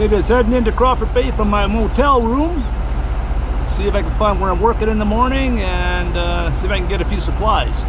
We're just heading into Crawford Bay from my motel room. See if I can find where I'm working in the morning and uh, see if I can get a few supplies.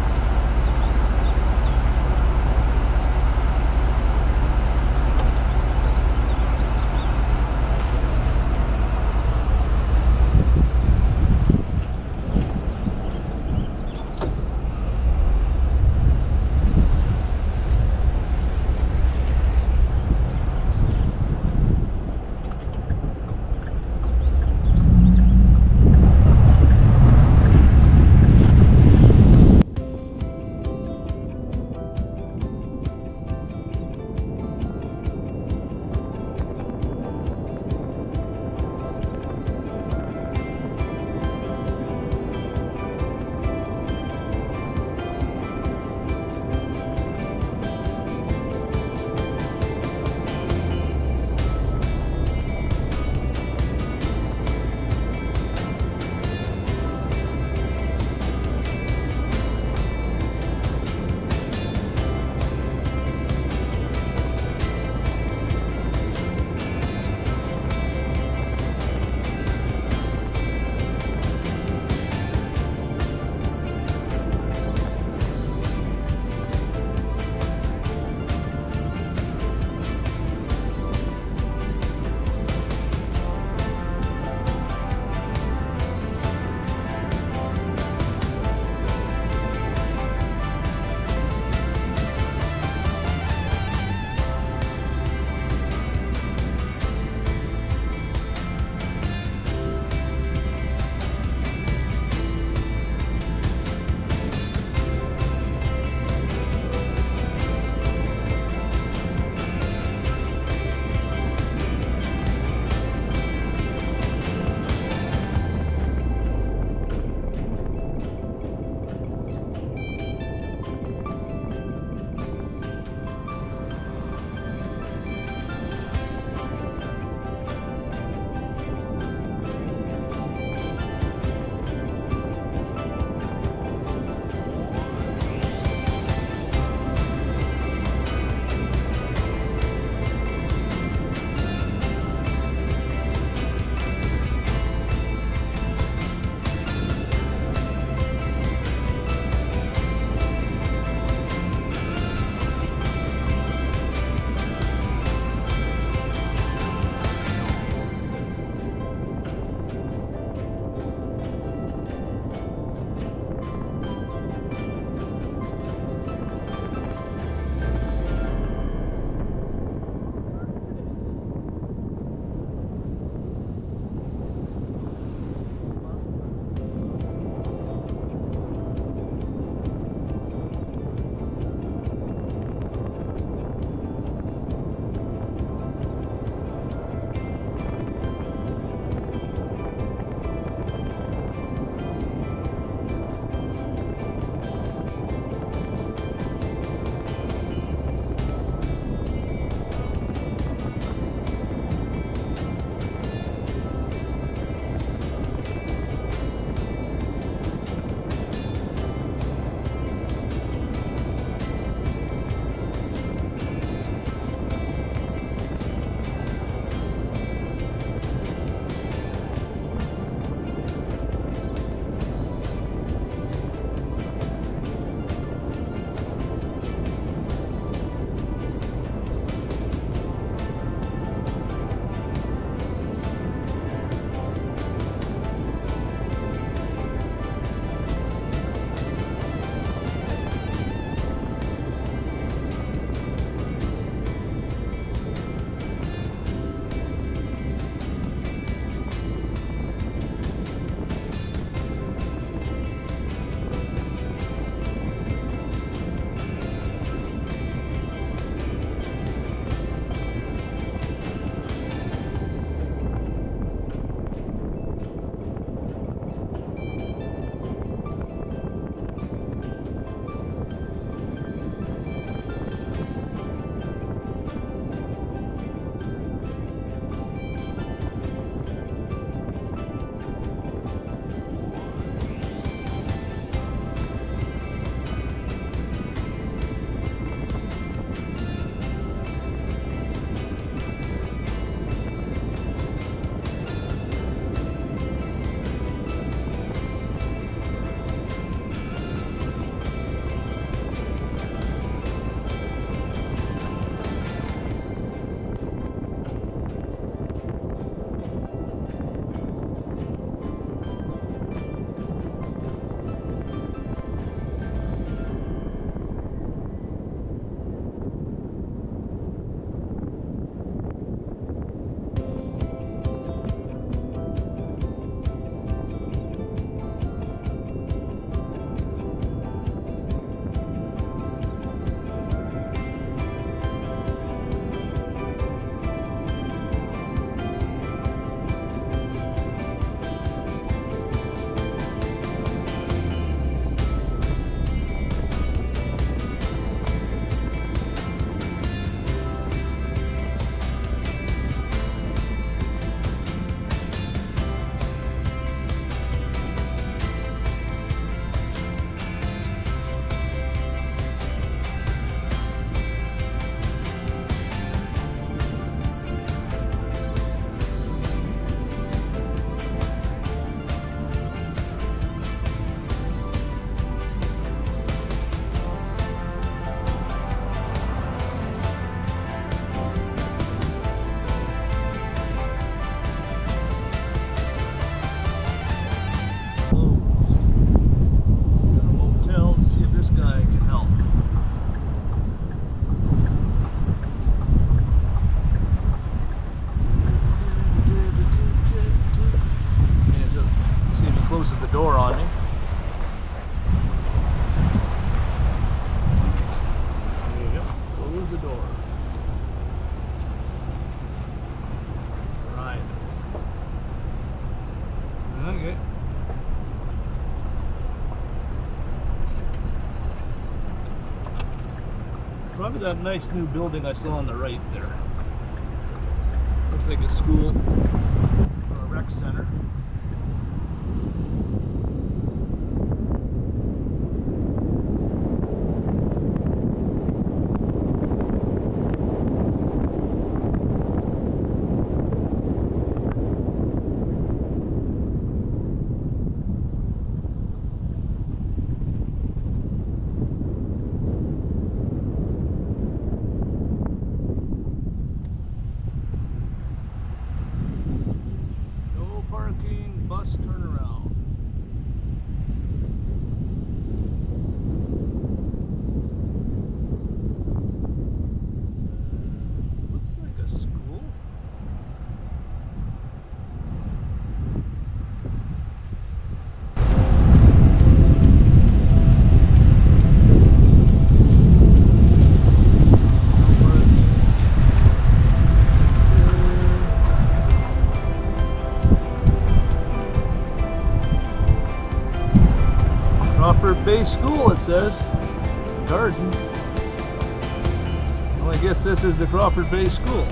That nice new building I saw on the right there. Looks like a school or a rec center. Bay School, it says. Garden. Well, I guess this is the Crawford Bay School.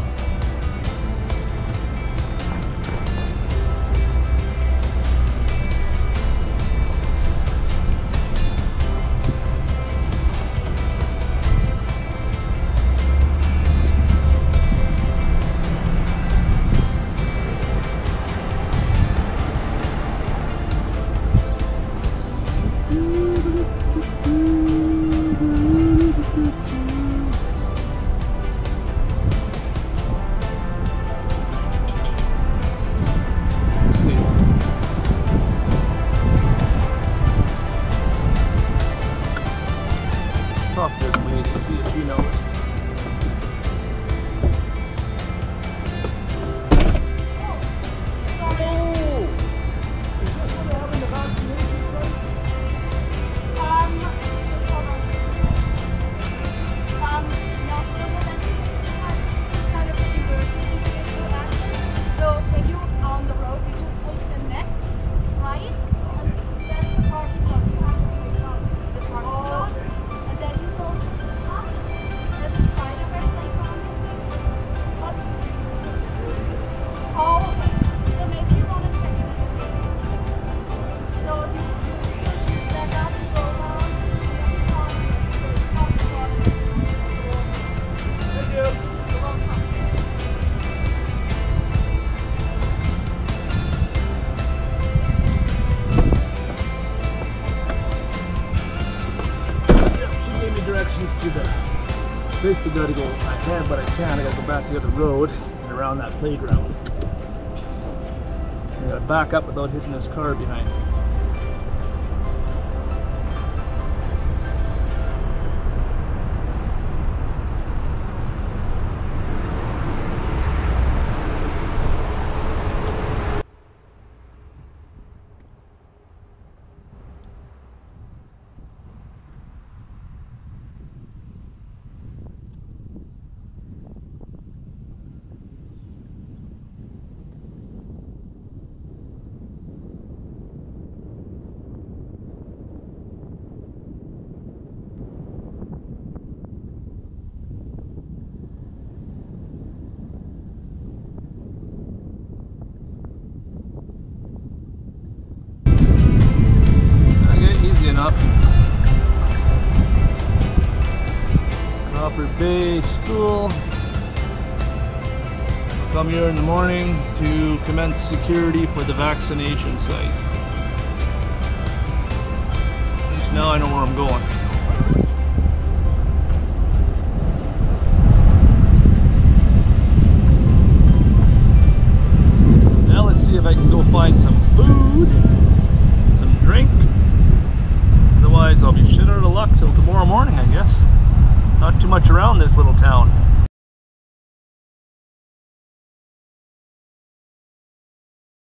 Basically, gotta go. I can, but I can't. I gotta go back the other road and around that playground. I gotta back up without hitting this car behind me. Easy. Crawford Bay School. Come here in the morning to commence security for the vaccination site. At least now I know where I'm going.